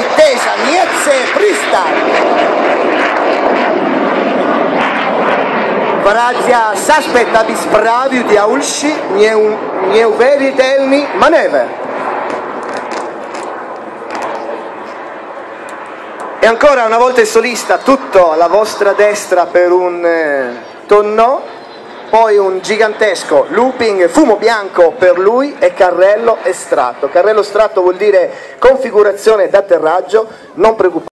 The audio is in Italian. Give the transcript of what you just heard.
attesa, Niezze freestyle. Varazia s'aspetta di spravi di aulci, nie veri telni maneuver. E ancora una volta il solista, tutto alla vostra destra per un eh, tonno, poi un gigantesco looping fumo bianco per lui e carrello estratto. Carrello estratto vuol dire configurazione d'atterraggio, non preoccupate.